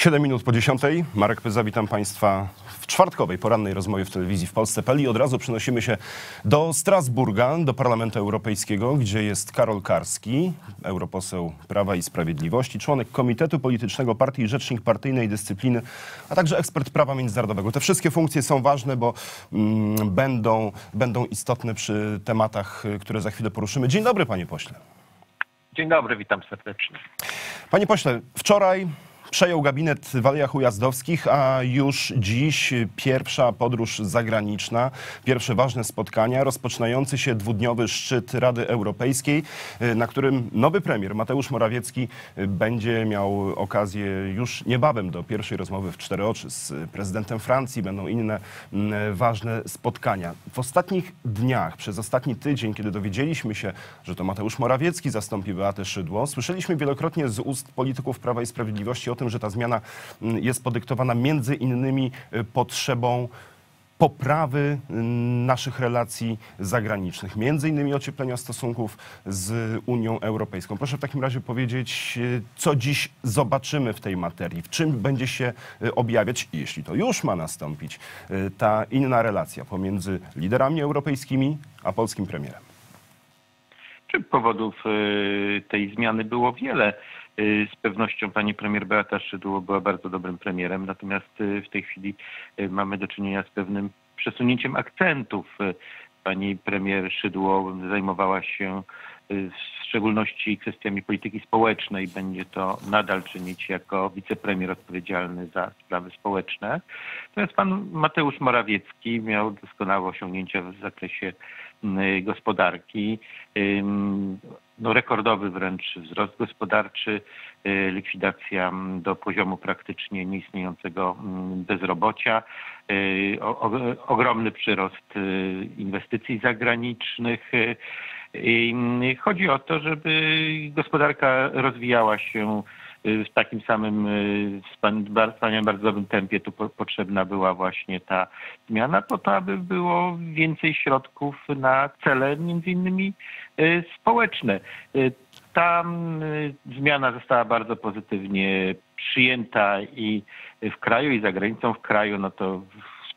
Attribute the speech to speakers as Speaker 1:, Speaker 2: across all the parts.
Speaker 1: 7 minut po 10. Marek Pyza, witam Państwa w czwartkowej porannej rozmowie w telewizji w Polsce.pl i od razu przenosimy się do Strasburga, do Parlamentu Europejskiego, gdzie jest Karol Karski, europoseł Prawa i Sprawiedliwości, członek Komitetu Politycznego Partii Rzecznik Partyjnej Dyscypliny, a także ekspert prawa międzynarodowego. Te wszystkie funkcje są ważne, bo mm, będą, będą istotne przy tematach, które za chwilę poruszymy. Dzień dobry, panie pośle.
Speaker 2: Dzień dobry, witam serdecznie.
Speaker 1: Panie pośle, wczoraj Przejął gabinet w Alejach Ujazdowskich, a już dziś pierwsza podróż zagraniczna, pierwsze ważne spotkania, rozpoczynający się dwudniowy szczyt Rady Europejskiej, na którym nowy premier Mateusz Morawiecki będzie miał okazję już niebawem do pierwszej rozmowy w cztery oczy z prezydentem Francji. Będą inne mm, ważne spotkania. W ostatnich dniach, przez ostatni tydzień, kiedy dowiedzieliśmy się, że to Mateusz Morawiecki zastąpi Beatę Szydło, słyszeliśmy wielokrotnie z ust polityków Prawa i Sprawiedliwości o tym, że ta zmiana mm, jest podyktowana między innymi y, potrzebą poprawy mm, naszych relacji zagranicznych, między innymi ocieplenia stosunków z Unią Europejską. Proszę w takim razie powiedzieć, y, co dziś zobaczymy w tej materii, w czym będzie się y, objawiać, jeśli to już ma nastąpić, ta inna relacja pomiędzy liderami europejskimi a polskim premierem.
Speaker 2: Czy powodów tej zmiany było wiele? Y, z pewnością pani premier Beata Szydło była bardzo dobrym premierem, natomiast y, w tej chwili y, mamy do czynienia z pewnym przesunięciem akcentów. Pani premier Szydło zajmowała się szczególności kwestiami polityki społecznej. Będzie to nadal czynić jako wicepremier odpowiedzialny za sprawy społeczne. Natomiast pan Mateusz Morawiecki miał doskonałe osiągnięcia w zakresie gospodarki no, rekordowy wręcz wzrost gospodarczy, y, likwidacja do poziomu praktycznie nieistniejącego bezrobocia, y, ogromny przyrost y, inwestycji zagranicznych. Chodzi o to, żeby gospodarka rozwijała się w takim samym wspaniałym, bardzo dobrym tempie tu potrzebna była właśnie ta zmiana po to, aby było więcej środków na cele między innymi y, społeczne. Y, ta y, zmiana została bardzo pozytywnie przyjęta i w kraju i za granicą w kraju, no to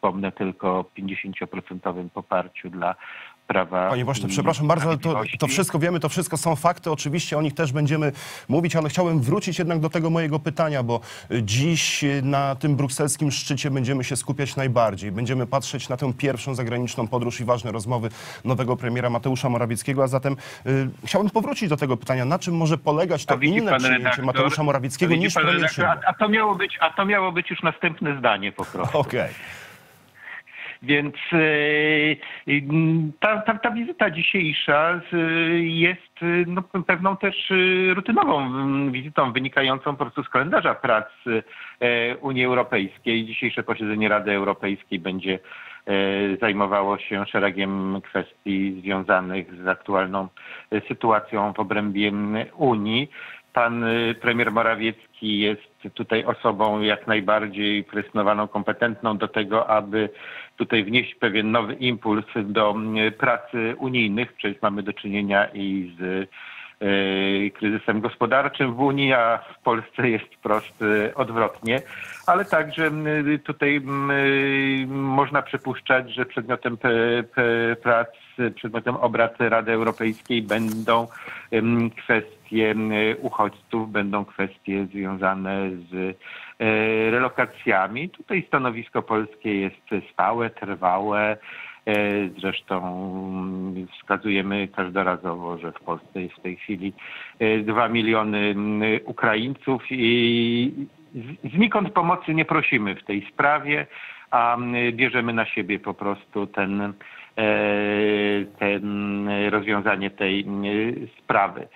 Speaker 2: wspomnę tylko o 50% poparciu dla prawa.
Speaker 1: Panie pośle, przepraszam bardzo, ale to, to wszystko wiemy, to wszystko są fakty, oczywiście o nich też będziemy mówić, ale chciałem wrócić jednak do tego mojego pytania, bo dziś na tym brukselskim szczycie będziemy się skupiać najbardziej. Będziemy patrzeć na tę pierwszą zagraniczną podróż i ważne rozmowy nowego premiera Mateusza Morawieckiego, a zatem y, chciałbym powrócić do tego pytania, na czym może polegać to inne przyjęcie redaktor, Mateusza Morawieckiego niż premier
Speaker 2: a, a, to miało być, a to miało być już następne zdanie po prostu.
Speaker 1: Okej. Okay.
Speaker 2: Więc e, ta, ta, ta wizyta dzisiejsza jest no, pewną też rutynową wizytą wynikającą po prostu z kalendarza prac e, Unii Europejskiej. Dzisiejsze posiedzenie Rady Europejskiej będzie e, zajmowało się szeregiem kwestii związanych z aktualną sytuacją w obrębie Unii. Pan premier Morawiecki jest tutaj osobą jak najbardziej presynowaną, kompetentną do tego, aby tutaj wnieść pewien nowy impuls do mm, pracy unijnych. Przecież mamy do czynienia i z kryzysem gospodarczym w Unii, a w Polsce jest wprost odwrotnie. Ale także tutaj można przypuszczać, że przedmiotem prac, przedmiotem obrad Rady Europejskiej będą kwestie uchodźców, będą kwestie związane z E, relokacjami. Tutaj stanowisko polskie jest stałe, trwałe. E, zresztą wskazujemy każdorazowo, że w Polsce jest w tej chwili e, dwa miliony Ukraińców i znikąd pomocy nie prosimy w tej sprawie, a bierzemy na siebie po prostu ten, ten rozwiązanie tej sprawy.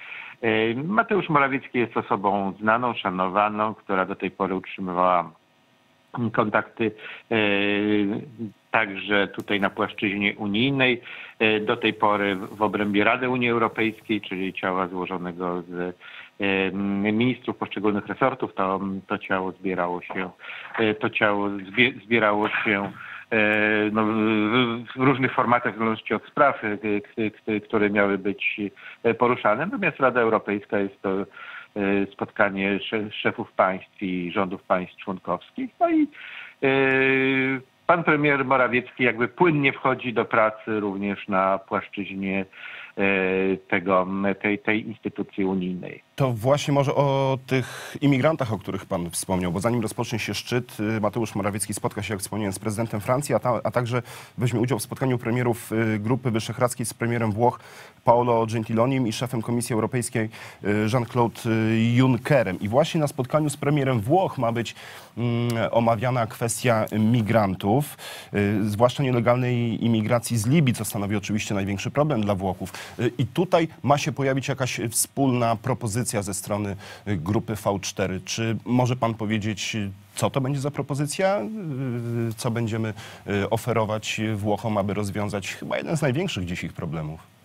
Speaker 2: E, Mateusz Morawiecki jest osobą znaną, szanowaną, która do tej pory utrzymywała kontakty e, także tutaj na płaszczyźnie unijnej. E, do tej pory w obrębie Rady Unii Europejskiej, czyli ciała złożonego z ministrów poszczególnych resortów, to, to ciało zbierało się, to ciało zbierało się E, no, w różnych formatach w zależności od spraw, e, które miały być e, poruszane. Natomiast Rada Europejska jest to spotkanie szefów państw i rządów państw członkowskich. No i pan premier Morawiecki jakby płynnie wchodzi do pracy również na płaszczyźnie E, tego, tej, tej instytucji unijnej.
Speaker 1: To właśnie może o tych imigrantach, o których pan wspomniał, bo zanim rozpocznie się szczyt, y, Mateusz Morawiecki spotka się, jak wspomniałem, z prezydentem Francji, a, ta, a także weźmie udział w spotkaniu premierów y, Grupy Wyszehradzkiej z premierem Włoch Paolo Gentilonim i szefem Komisji Europejskiej y, Jean-Claude Junckerem. I właśnie na spotkaniu z premierem Włoch ma być mm, omawiana kwestia migrantów, zwłaszcza nielegalnej imigracji z Libii, co stanowi oczywiście największy problem dla Włochów. I tutaj ma się pojawić jakaś wspólna propozycja ze strony grupy V4. Czy może pan powiedzieć, co to będzie za propozycja? Co będziemy y, oferować Włochom, aby rozwiązać chyba jeden z największych dziś ich problemów?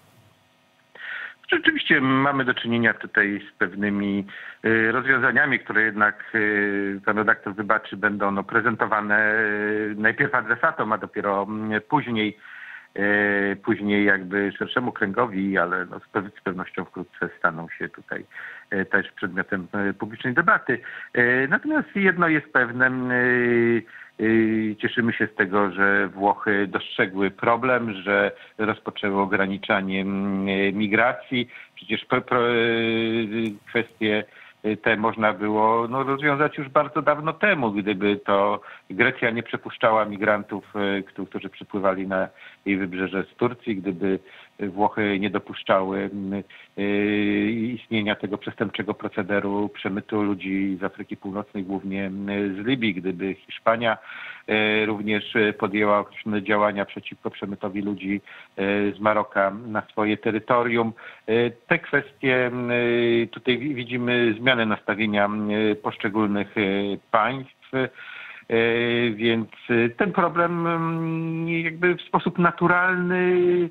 Speaker 2: Rzeczywiście mamy do czynienia tutaj z pewnymi y, rozwiązaniami, które jednak y, pan redaktor wybaczy, będą no, prezentowane najpierw adresatom, a dopiero mm, później później jakby szerszemu kręgowi, ale no z pewnością wkrótce staną się tutaj e, też przedmiotem e, publicznej debaty. Natomiast jedno jest pewne, cieszymy się z tego, że Włochy dostrzegły problem, że rozpoczęły ograniczanie migracji. Przecież kwestie te można było no, rozwiązać już bardzo dawno temu, gdyby to Grecja nie przepuszczała migrantów, e, którzy przypływali na jej wybrzeże z Turcji, gdyby Włochy nie dopuszczały e, istnienia tego przestępczego procederu przemytu ludzi z Afryki Północnej, głównie z Libii, gdyby Hiszpania również podjęła określone działania przeciwko przemytowi ludzi z Maroka na swoje terytorium. Te kwestie, tutaj widzimy zmianę nastawienia poszczególnych państw. Więc ten problem jakby w sposób naturalny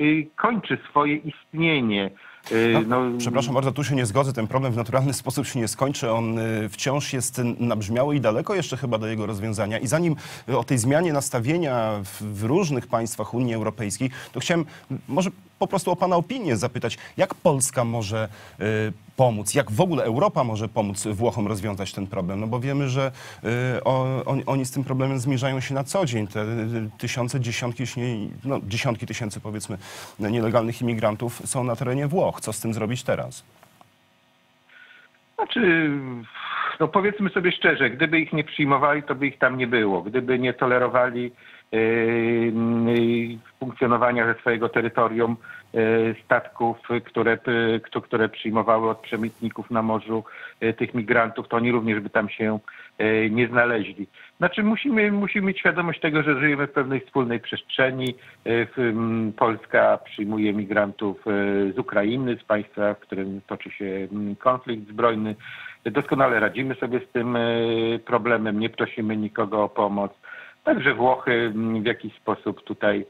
Speaker 2: Y, kończy swoje istnienie.
Speaker 1: No, no, przepraszam bardzo, tu się nie zgodzę. Ten problem w naturalny sposób się nie skończy. On wciąż jest nabrzmiały i daleko jeszcze chyba do jego rozwiązania. I zanim o tej zmianie nastawienia w, różnych państwach Unii Europejskiej, to chciałem może po prostu o Pana opinię zapytać, jak Polska może pomóc, jak w ogóle Europa może pomóc Włochom rozwiązać ten problem? No bo wiemy, że y, on, oni z tym problemem zmierzają się na co dzień. Te y, tysiące, dziesiątki, nie, no, dziesiątki tysięcy powiedzmy nielegalnych imigrantów są na terenie Włoch. Co z tym zrobić teraz?
Speaker 2: Znaczy, no powiedzmy sobie szczerze, gdyby ich nie przyjmowali, to by ich tam nie było. Gdyby nie tolerowali Yy, funkcjonowania ze swojego terytorium statków, które, yy, które przyjmowały od przemytników na morzu tych migrantów, to oni również by tam się nie znaleźli. Znaczy musimy, musimy mieć świadomość tego, że żyjemy w pewnej wspólnej przestrzeni. Polska przyjmuje migrantów z Ukrainy, z państwa, w którym toczy się konflikt zbrojny. Doskonale radzimy sobie z tym problemem, nie prosimy nikogo o pomoc. Także Włochy w jakiś sposób tutaj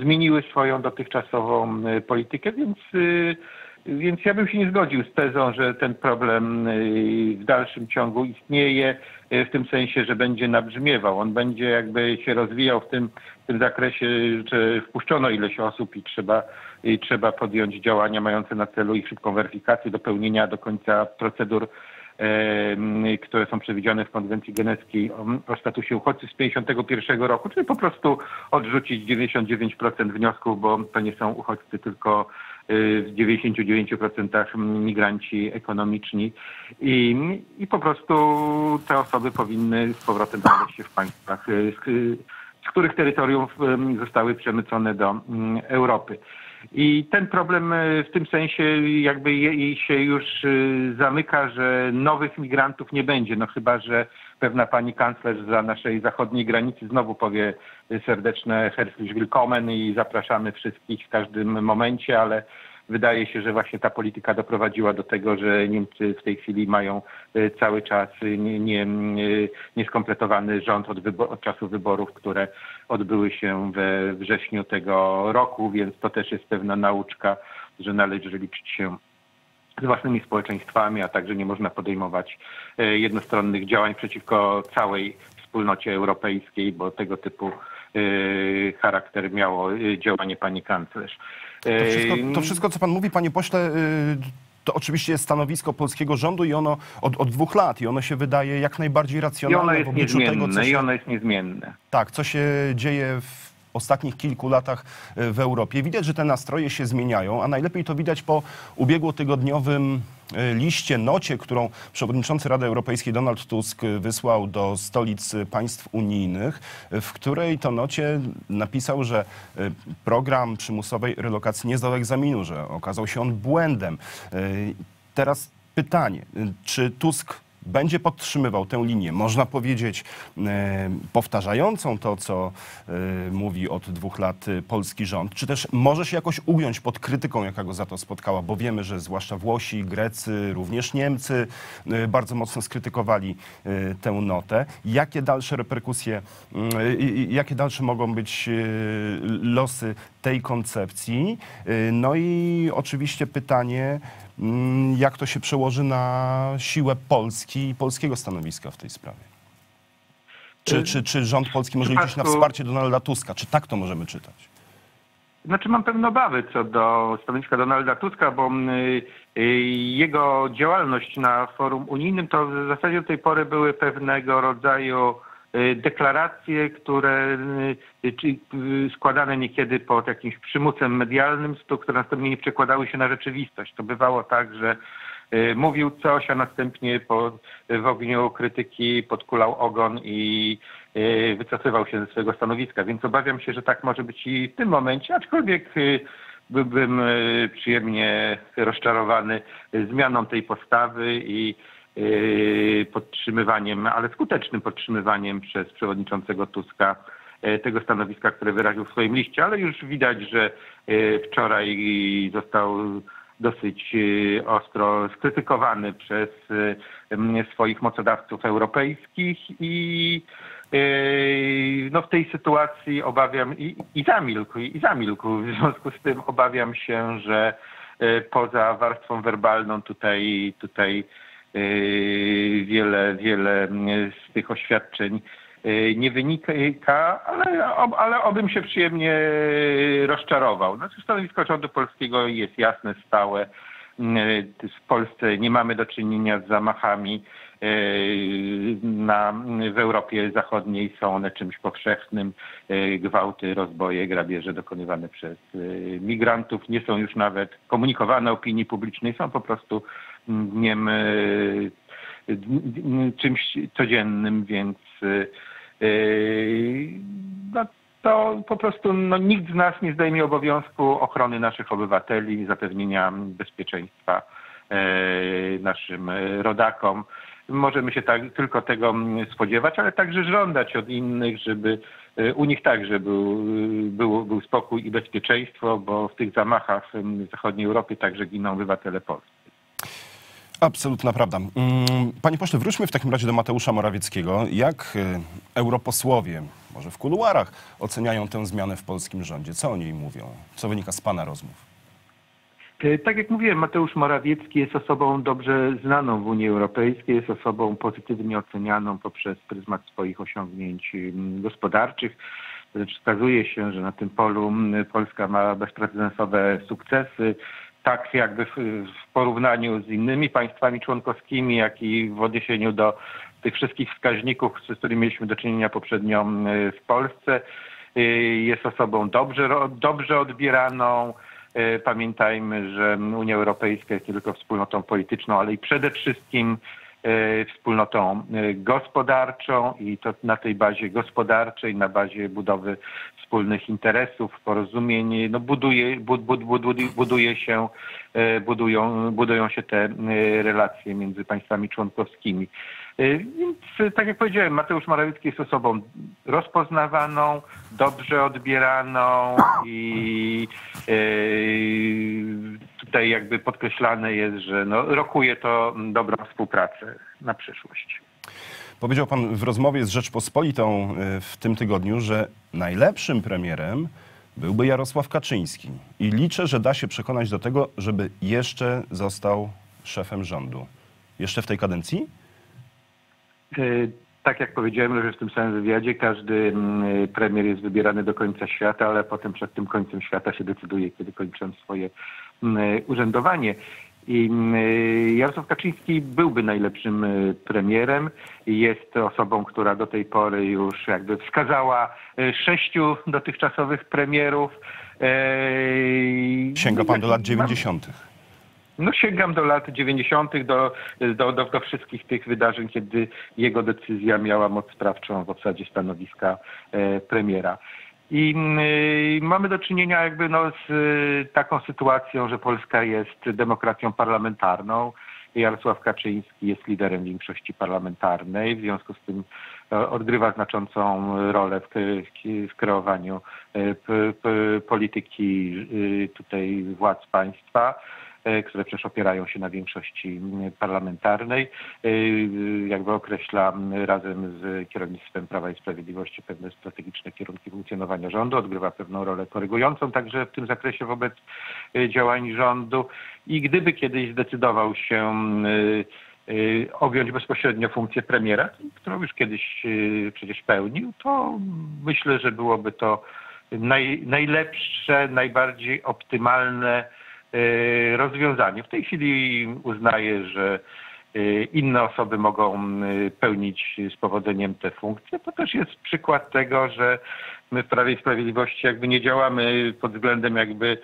Speaker 2: zmieniły swoją dotychczasową e, politykę, więc, e, więc ja bym się nie zgodził z tezą, że ten problem w dalszym ciągu istnieje, w tym sensie, że będzie nabrzmiewał. On będzie jakby się rozwijał w tym, w tym zakresie, że wpuszczono ileś osób i trzeba, i trzeba podjąć działania mające na celu ich szybką weryfikację, dopełnienia do końca procedur które są przewidziane w konwencji genewskiej o, statusie uchodźcy z 1951 roku, czyli po prostu odrzucić 99% wniosków, bo to nie są uchodźcy, tylko y, w 99% migranci ekonomiczni I, i po prostu te osoby powinny z powrotem znaleźć się w państwach, y, z, z których terytorium zostały przemycone do Europy. I ten problem e, w tym sensie jakby się już e, zamyka, że nowych migrantów nie będzie, no chyba, że pewna pani kanclerz za naszej zachodniej granicy znowu powie serdeczne herzlich willkommen i zapraszamy wszystkich w każdym momencie, ale wydaje się, że właśnie ta polityka doprowadziła do tego, że Niemcy w tej chwili mają e, cały czas nie, nie, nieskompletowany rząd od, od czasu wyborów, które odbyły się we wrześniu tego roku, więc to też jest pewna nauczka, że należy liczyć się z własnymi społeczeństwami, a także nie można podejmować e, jednostronnych działań przeciwko całej wspólnocie europejskiej, bo tego typu e, charakter miało działanie pani kanclerz.
Speaker 1: To wszystko, to wszystko, co pan mówi, panie pośle, to oczywiście jest stanowisko polskiego rządu i ono od, od dwóch lat i ono się wydaje jak najbardziej
Speaker 2: I
Speaker 1: racjonalne
Speaker 2: ono
Speaker 1: w
Speaker 2: jest
Speaker 1: obliczu
Speaker 2: niezmienne,
Speaker 1: tego, co
Speaker 2: i
Speaker 1: się,
Speaker 2: ono jest niezmienne.
Speaker 1: tak, co się dzieje w ostatnich kilku latach e, w Europie. Widać, że te nastroje się zmieniają, a najlepiej to widać po ubiegłotygodniowym liście, nocie, którą przewodniczący Rady Europejskiej Donald Tusk wysłał do stolic państw unijnych, w której to nocie napisał, że e, program przymusowej relokacji nie zdał egzaminu, że okazał się on błędem. E, Teraz pytanie, czy Tusk będzie podtrzymywał tę linię, można powiedzieć, e, powtarzającą to, co e, mówi od dwóch lat e, polski rząd, czy też może się jakoś ugiąć pod krytyką, jaka go za to spotkała, bo wiemy, że zwłaszcza Włosi, Grecy, również Niemcy bardzo mocno skrytykowali tę notę. Jakie dalsze reperkusje, mm, jakie dalsze mogą być losy tej koncepcji? No i oczywiście pytanie, jak to się przełoży na siłę Polski i polskiego stanowiska w tej sprawie? Czy, czy, czy rząd polski może liczyć na wsparcie Donalda Tuska? Czy tak to możemy czytać?
Speaker 2: Znaczy mam pewne obawy co do stanowiska Donalda Tuska, bo y, y, jego działalność na forum unijnym to w zasadzie do tej pory były pewnego rodzaju y, deklaracje, które y, y, składane niekiedy pod jakimś przymusem medialnym, które następnie nie przekładały się na rzeczywistość. To bywało tak, że y, mówił coś, a następnie po, w ogniu krytyki podkulał ogon i y, wycofywał się ze swojego stanowiska. Więc obawiam się, że tak może być i w tym momencie, aczkolwiek y, byłbym y, przyjemnie rozczarowany y, zmianą tej postawy i y, podtrzymywaniem, ale skutecznym podtrzymywaniem przez przewodniczącego Tuska y, tego stanowiska, które wyraził w swoim liście, ale już widać, że y, wczoraj został dosyć y, ostro skrytykowany przez swoich mocodawców europejskich i no w tej sytuacji obawiam i, i zamilkł, i zamilkł. W związku z tym obawiam się, że poza warstwą werbalną tutaj, tutaj wiele, wiele mm, z tych oświadczeń y, nie wynika, ale, ale obym się przyjemnie rozczarował. Znaczy stanowisko rządu polskiego jest jasne, stałe. Y, W Polsce nie mamy do czynienia z zamachami. Na, w Europie Zachodniej są one czymś powszechnym. Gwałty, rozboje, grabieże dokonywane przez migrantów nie są już nawet komunikowane opinii publicznej, są po prostu dniem d- czymś codziennym, więc y, y, no, to po prostu no, nikt z nas nie zdejmie obowiązku ochrony naszych obywateli, zapewnienia bezpieczeństwa e, naszym e, rodakom. Możemy się tak, tylko tego mm, spodziewać, ale także żądać od innych, żeby e, u nich także był, był, był spokój i bezpieczeństwo, bo w tych zamachach w zachodniej Europie także giną obywatele Polski.
Speaker 1: Absolutna prawda. Mm, Panie pośle, wróćmy w takim razie do Mateusza Morawieckiego. Jak y, europosłowie, może w kuluarach, oceniają tę zmianę w polskim rządzie? Co o niej mówią? Co wynika z pana rozmów?
Speaker 2: E, Tak jak mówiłem, Mateusz Morawiecki jest osobą dobrze znaną w Unii Europejskiej, jest osobą pozytywnie ocenianą poprzez pryzmat swoich osiągnięć mm, gospodarczych. Wskazuje się, że na tym polu Polska ma bezprecedensowe sukcesy. Tak jakby w, w porównaniu z innymi państwami członkowskimi, jak i w odniesieniu do tych wszystkich wskaźników, z którymi mieliśmy do czynienia poprzednio w Polsce. Y, Jest osobą dobrze, dobrze odbieraną. E, Pamiętajmy, że Unia Europejska jest nie tylko wspólnotą polityczną, ale i przede wszystkim e, wspólnotą gospodarczą i to na tej bazie gospodarczej, na bazie budowy wspólnych interesów, porozumień, no buduje, bud, bud, bud, bud- buduje się, e, budują, budują się te e, relacje między państwami członkowskimi. E, Więc, tak jak powiedziałem, Mateusz Morawiecki jest osobą rozpoznawaną, dobrze odbieraną i tutaj jakby podkreślane jest, że no, rokuje to dobrą współpracę na przyszłość.
Speaker 1: Powiedział pan w rozmowie z Rzeczpospolitą y, w tym tygodniu, że najlepszym premierem byłby Jarosław Kaczyński. I liczę, że da się przekonać do tego, żeby jeszcze został szefem rządu. Jeszcze w tej kadencji?
Speaker 2: E, Tak jak powiedziałem już w tym samym wywiadzie, każdy mm, premier jest wybierany do końca świata, ale potem przed tym końcem świata się decyduje, kiedy kończą swoje mm, urzędowanie. I Jarosław Kaczyński byłby najlepszym premierem. Jest osobą, która do tej pory już jakby wskazała sześciu dotychczasowych premierów.
Speaker 1: Sięga pan do lat 90.
Speaker 2: No sięgam do lat 90., do, do, do, do, wszystkich tych wydarzeń, kiedy jego decyzja miała moc sprawczą w obsadzie stanowiska e, premiera. I y, mamy do czynienia jakby no z y, taką sytuacją, że Polska jest demokracją parlamentarną. Jarosław Kaczyński jest liderem większości parlamentarnej, w związku z tym e, odgrywa znaczącą rolę w, kreowaniu e, polityki y, tutaj władz państwa. E, które przecież opierają się na większości parlamentarnej. E, jakby określa razem z kierownictwem Prawa i Sprawiedliwości pewne strategiczne kierunki funkcjonowania rządu, odgrywa pewną rolę korygującą także w tym zakresie wobec e, działań rządu. I gdyby kiedyś zdecydował się objąć bezpośrednio funkcję premiera, którą już kiedyś przecież pełnił, to myślę, że byłoby to naj, najlepsze, najbardziej optymalne E, rozwiązanie. W tej chwili uznaję, że e, inne osoby mogą e, pełnić z powodzeniem te funkcje. To też jest przykład tego, że my w Prawie i Sprawiedliwości jakby nie działamy pod względem jakby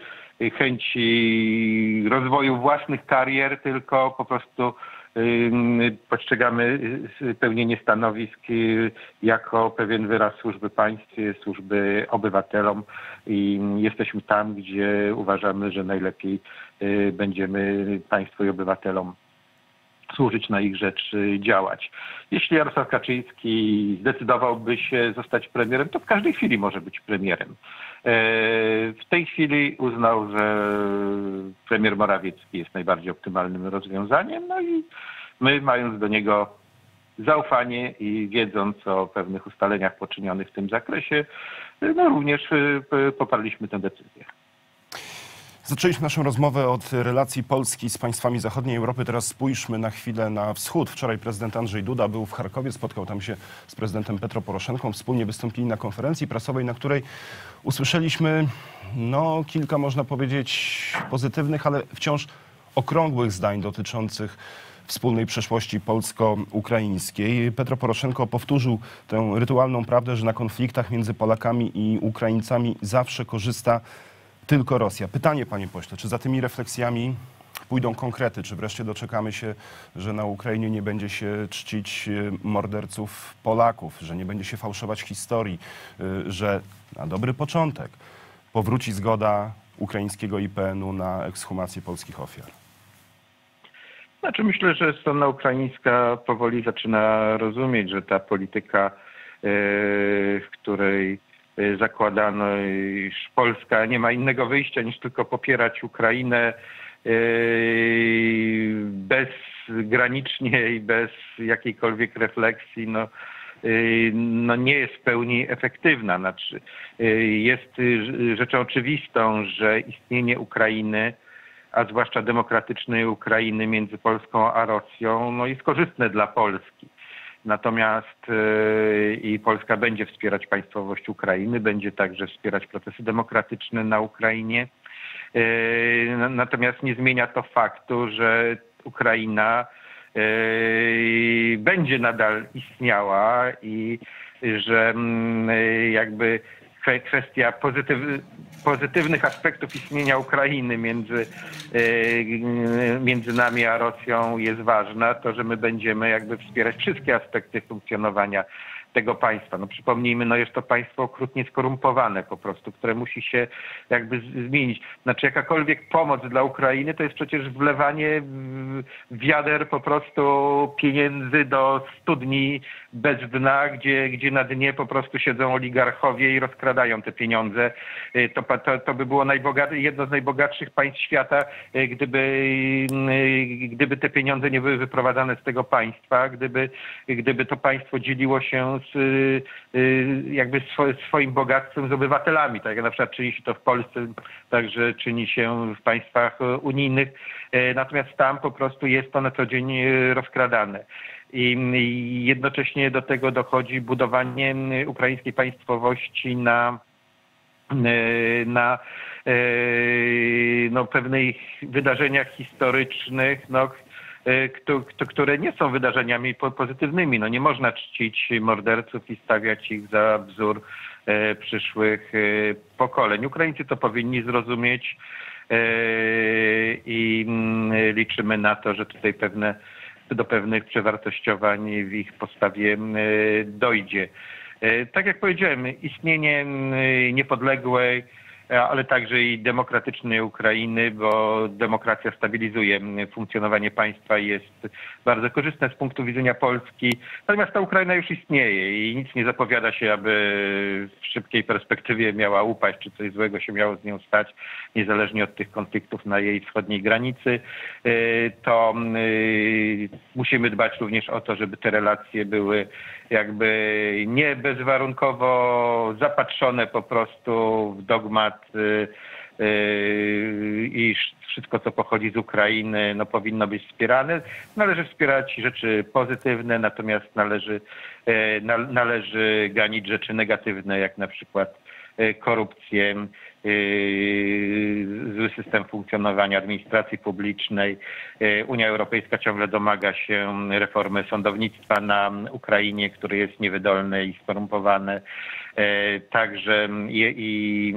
Speaker 2: chęci rozwoju własnych karier, tylko po prostu postrzegamy y, pełnienie stanowisk y, jako pewien wyraz służby państwie, służby obywatelom i jesteśmy tam, gdzie uważamy, że najlepiej y, będziemy państwu i obywatelom służyć na ich rzecz, działać. Jeśli Jarosław Kaczyński zdecydowałby się zostać premierem, to w każdej chwili może być premierem. E, w tej chwili uznał, że premier Morawiecki jest najbardziej optymalnym rozwiązaniem, no i my mając do niego zaufanie i wiedząc o pewnych ustaleniach poczynionych w tym zakresie, no również e, poparliśmy tę decyzję.
Speaker 1: Zaczęliśmy naszą rozmowę od relacji Polski z państwami zachodniej Europy. Teraz spójrzmy na chwilę na wschód. Wczoraj prezydent Andrzej Duda był w Charkowie, spotkał tam się z prezydentem Petro Poroszenką. Wspólnie wystąpili na konferencji prasowej, na której usłyszeliśmy no, kilka, można powiedzieć, pozytywnych, ale wciąż okrągłych zdań dotyczących wspólnej przeszłości polsko-ukraińskiej. Petro Poroszenko powtórzył tę rytualną prawdę, że na konfliktach między Polakami i Ukraińcami zawsze korzysta tylko Rosja. Pytanie, panie pośle, czy za tymi refleksjami pójdą konkrety, czy wreszcie doczekamy się, że na Ukrainie nie będzie się czcić e, morderców Polaków, że nie będzie się fałszować historii, e, że na dobry początek powróci zgoda ukraińskiego IPN-u na ekshumację polskich ofiar?
Speaker 2: Znaczy myślę, że strona ukraińska powoli zaczyna rozumieć, że ta polityka, e, w której Y, zakładano, iż Polska nie ma innego wyjścia niż tylko popierać Ukrainę y, bezgranicznie i bez jakiejkolwiek refleksji, no, y, no nie jest w pełni efektywna. Znaczy, jest rzeczą oczywistą, że istnienie Ukrainy, a zwłaszcza demokratycznej Ukrainy między Polską a Rosją, no jest korzystne dla Polski. Natomiast e, i Polska będzie wspierać państwowość Ukrainy, będzie także wspierać procesy demokratyczne na Ukrainie. E, natomiast nie zmienia to faktu, że Ukraina e, będzie nadal istniała i że mm, jakby kwestia pozytyw, pozytywnych aspektów istnienia Ukrainy między, e, między nami a Rosją jest ważna, to że my będziemy jakby wspierać wszystkie aspekty funkcjonowania tego państwa. No przypomnijmy, no jest to państwo okrutnie skorumpowane po prostu, które musi się jakby zmienić. Znaczy jakakolwiek pomoc dla Ukrainy to jest przecież wlewanie wiader po prostu pieniędzy do studni bez dna, gdzie, gdzie na dnie po prostu siedzą oligarchowie i rozkradają te pieniądze. Y, to, to, to by było jedno z najbogatszych państw świata, y, gdyby, y, gdyby te pieniądze nie były wyprowadzane z tego państwa, gdyby, gdyby to państwo dzieliło się z, jakby swoim bogactwem z obywatelami. Tak jak na przykład czyni się to w Polsce, także czyni się w państwach unijnych. Natomiast tam po prostu jest to na co dzień rozkradane i jednocześnie do tego dochodzi budowanie ukraińskiej państwowości na na no, pewnych wydarzeniach historycznych, no, które nie są wydarzeniami pozytywnymi. No, nie można czcić morderców i stawiać ich za wzór przyszłych pokoleń. Ukraińcy to powinni zrozumieć i mm, liczymy na to, że tutaj pewne, do pewnych przewartościowań w ich postawie dojdzie. Tak jak powiedziałem, istnienie niepodległej ale także i demokratycznej Ukrainy, bo demokracja stabilizuje funkcjonowanie państwa i jest bardzo korzystne z punktu widzenia Polski. Natomiast ta Ukraina już istnieje i nic nie zapowiada się, aby w szybkiej perspektywie miała upaść, czy coś złego się miało z nią stać, niezależnie od tych konfliktów na jej wschodniej granicy. To musimy dbać również o to, żeby te relacje były jakby nie bezwarunkowo zapatrzone po prostu w dogmat y, y, i wszystko, co pochodzi z Ukrainy, no, powinno być wspierane. Należy wspierać rzeczy pozytywne, natomiast należy, e, należy ganić rzeczy negatywne, jak na przykład e, korupcję, zły system funkcjonowania administracji publicznej. Yy, Unia Europejska ciągle domaga się reformy sądownictwa na Ukrainie, które jest niewydolne i skorumpowane. Yy, także i, i,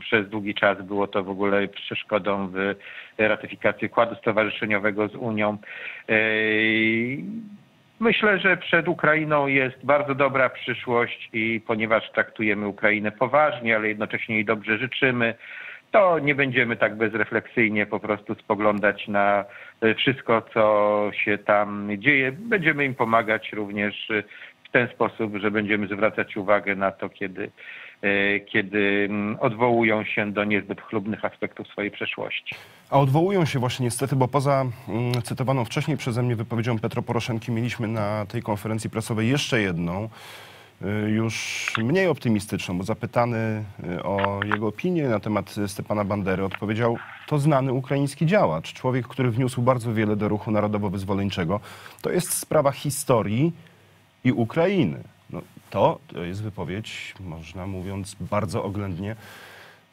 Speaker 2: przez długi czas było to w ogóle przeszkodą w ratyfikacji układu stowarzyszeniowego z Unią. Myślę, że przed Ukrainą jest bardzo dobra przyszłość i ponieważ traktujemy Ukrainę poważnie, ale jednocześnie jej dobrze życzymy, to nie będziemy tak bezrefleksyjnie po prostu spoglądać na wszystko, co się tam dzieje. Będziemy im pomagać również w ten sposób, że będziemy zwracać uwagę na to, kiedy E, kiedy mm, odwołują się do niezbyt chlubnych aspektów swojej przeszłości.
Speaker 1: A odwołują się właśnie niestety, bo poza mm, cytowaną wcześniej przeze mnie wypowiedzią Petro Poroszenki mieliśmy na tej konferencji prasowej jeszcze jedną, y, już mniej optymistyczną, bo zapytany y, o jego opinię na temat Stepana Bandery odpowiedział, to znany ukraiński działacz, człowiek, który wniósł bardzo wiele do ruchu narodowo-wyzwoleńczego. To jest sprawa historii i Ukrainy. To, jest wypowiedź, można mówiąc bardzo oględnie,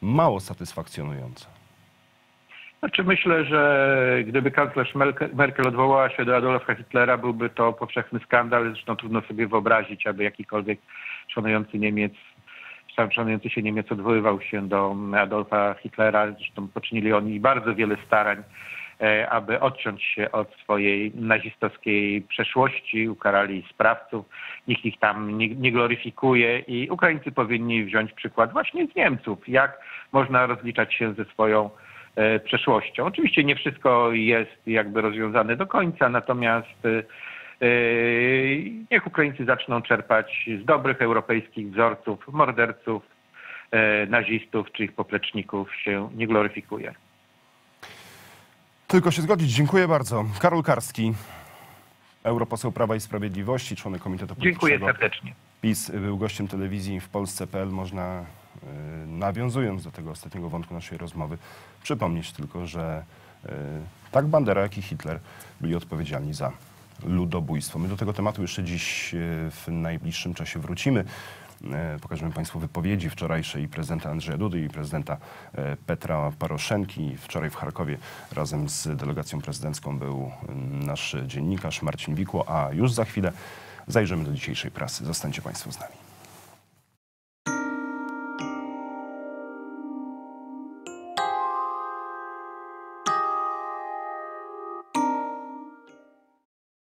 Speaker 1: mało satysfakcjonująca.
Speaker 2: Znaczy myślę, że gdyby kanclerz Merkel odwołała się do Adolfa Hitlera, byłby to powszechny skandal. Zresztą trudno sobie wyobrazić, aby jakikolwiek szanujący Niemiec, szanujący się Niemiec odwoływał się do Adolfa Hitlera. Zresztą poczynili oni bardzo wiele starań aby odciąć się od swojej nazistowskiej przeszłości, ukarali sprawców, nikt ich tam nie, nie gloryfikuje i Ukraińcy powinni wziąć przykład właśnie z Niemców, jak można rozliczać się ze swoją e, przeszłością. Oczywiście nie wszystko jest jakby rozwiązane do końca, natomiast e, niech Ukraińcy zaczną czerpać z dobrych europejskich wzorców, morderców, nazistów czy ich popleczników się nie gloryfikuje.
Speaker 1: Tylko się zgodzić. Dziękuję bardzo. Karol Karski, europoseł Prawa i Sprawiedliwości, członek Komitetu
Speaker 2: Politycznego. Dziękuję serdecznie.
Speaker 1: PiS był gościem telewizji w Polsce.pl. Można, y, nawiązując do tego ostatniego wątku naszej rozmowy, przypomnieć tylko, że y, tak Bandera, jak i Hitler byli odpowiedzialni za ludobójstwo. My do tego tematu jeszcze dziś y, w najbliższym czasie wrócimy. E, pokażemy Państwu wypowiedzi wczorajszej prezydenta Andrzeja Dudy i prezydenta e, Petra Poroszenki. Wczoraj w Charkowie razem z delegacją prezydencką był nasz dziennikarz Marcin Wikło, a już za chwilę zajrzymy do dzisiejszej prasy. Zostańcie Państwo z nami.